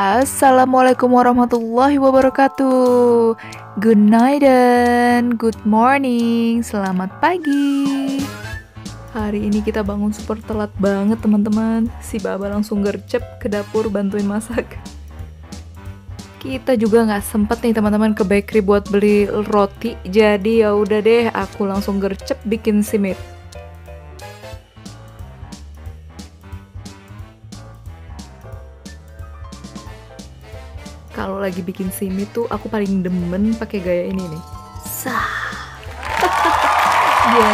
Assalamualaikum warahmatullahi wabarakatuh. Good night dan good morning. Selamat pagi. Hari ini kita bangun super telat banget teman-teman. Si Baba langsung gercep ke dapur bantuin masak. Kita juga nggak sempet nih teman-teman ke bakery buat beli roti. Jadi ya udah deh aku langsung gercep bikin simit kalau lagi bikin simi tuh aku paling demen pakai gaya ini nih. Sah. Ya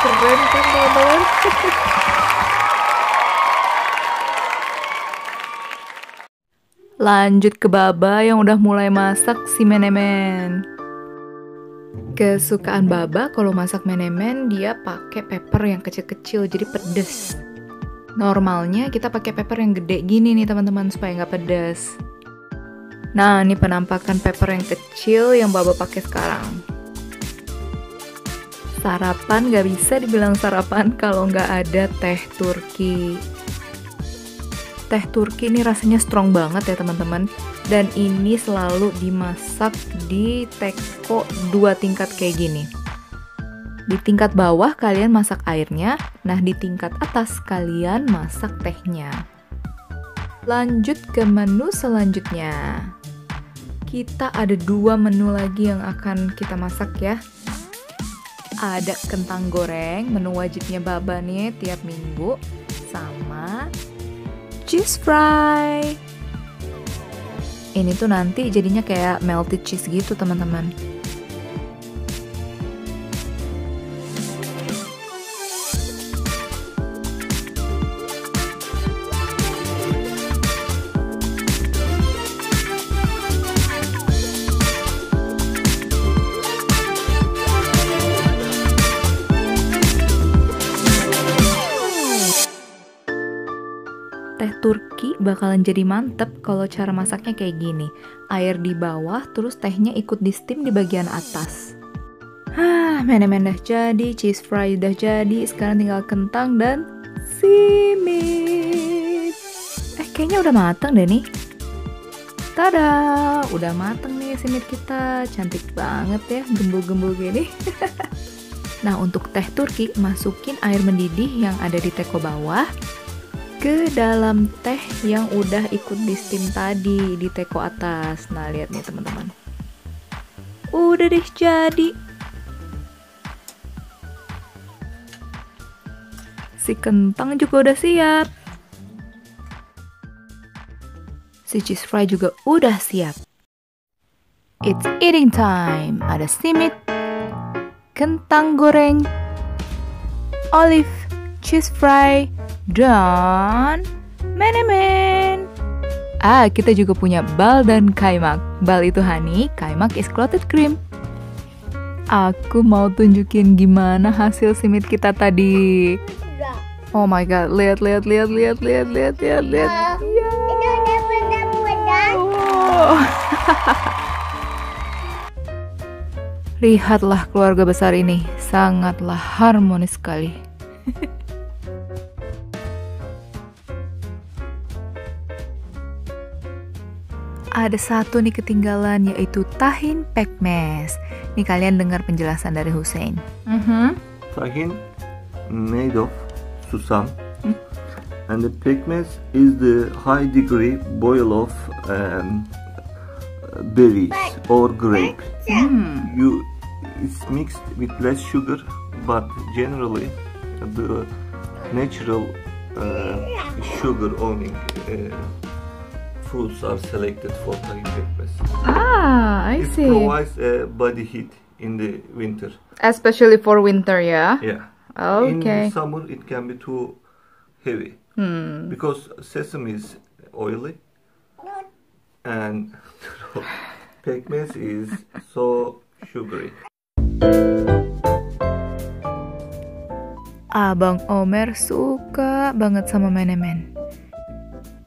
keren kan teman-teman? Lanjut ke baba yang udah mulai masak si menemen. Kesukaan baba kalau masak menemen dia pakai pepper yang kecil-kecil jadi pedes. Normalnya kita pakai pepper yang gede gini nih teman-teman supaya nggak pedes Nah, ini penampakan pepper yang kecil yang Baba pakai sekarang. Sarapan gak bisa dibilang sarapan kalau nggak ada teh Turki. Teh Turki ini rasanya strong banget ya teman-teman. Dan ini selalu dimasak di teko dua tingkat kayak gini. Di tingkat bawah kalian masak airnya, nah di tingkat atas kalian masak tehnya. Lanjut ke menu selanjutnya kita ada dua menu lagi yang akan kita masak ya. Ada kentang goreng, menu wajibnya Baba nih tiap minggu, sama cheese fry. Ini tuh nanti jadinya kayak melted cheese gitu teman-teman. Teh Turki bakalan jadi mantep kalau cara masaknya kayak gini. Air di bawah, terus tehnya ikut di steam di bagian atas. Hah, menemen dah jadi, cheese fry udah jadi, sekarang tinggal kentang dan simit. Eh, kayaknya udah matang deh nih. Tada, udah mateng nih simit kita. Cantik banget ya, gembul-gembul gini. nah, untuk teh Turki, masukin air mendidih yang ada di teko bawah ke dalam teh yang udah ikut di steam tadi di teko atas. Nah, lihat nih teman-teman. Udah deh jadi. Si kentang juga udah siap. Si cheese fry juga udah siap. It's eating time. Ada simit, kentang goreng, olive, cheese fry, dan menemen. Ah, kita juga punya bal dan kaimak. Bal itu honey, kaimak is clotted cream. Aku mau tunjukin gimana hasil simit kita tadi. Oh my god, lihat lihat lihat lihat lihat lihat lihat lihat. Ya. Oh. Lihatlah keluarga besar ini, sangatlah harmonis sekali. ada satu nih ketinggalan yaitu tahin pekmes. Nih kalian dengar penjelasan dari Hussein. Mm -hmm. Tahin made of susam. Mm. And the pekmes is the high degree boil of um, berries or grape. Mm. You it's mixed with less sugar, but generally the natural uh, sugar owning uh, fruits are selected for tahin pekmez. Ah, I it see. It provides a body heat in the winter. Especially for winter, yeah? Yeah. Okay. In summer it can be too heavy. Hmm. Because sesame is oily. And pekmez is so sugary. Abang Omer suka banget sama menemen.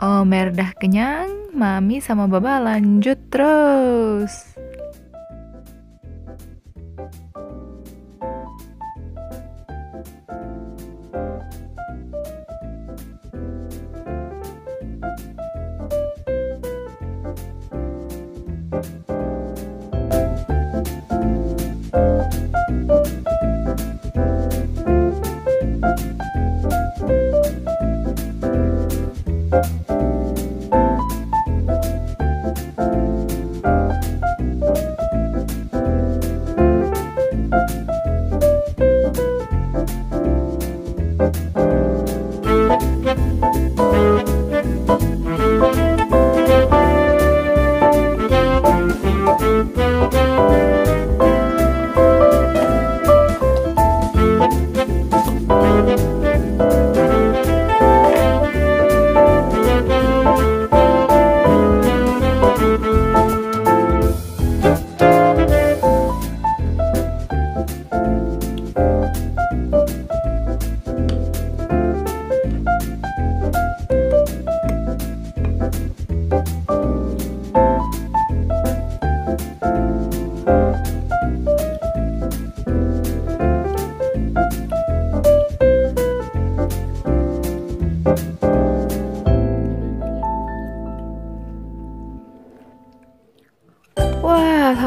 Omer dah kenyang, Mami sama Baba lanjut terus.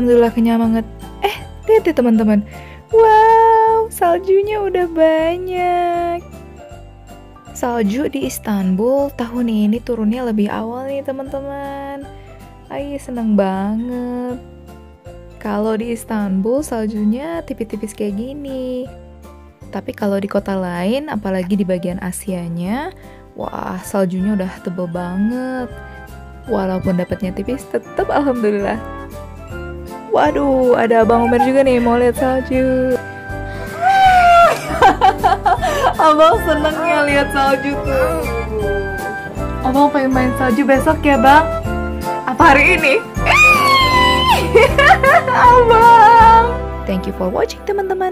Alhamdulillah kenyang banget. Eh, lihat deh teman-teman. Wow, saljunya udah banyak. Salju di Istanbul tahun ini turunnya lebih awal nih teman-teman. Ayo seneng banget. Kalau di Istanbul saljunya tipis-tipis kayak gini. Tapi kalau di kota lain, apalagi di bagian Asianya, wah saljunya udah tebel banget. Walaupun dapatnya tipis, tetap alhamdulillah. Waduh, ada Abang Omer juga nih mau lihat salju. Abang seneng ya lihat salju tuh. Abang pengen main salju besok ya bang? Apa hari ini? Abang. Thank you for watching teman-teman.